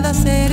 nada será.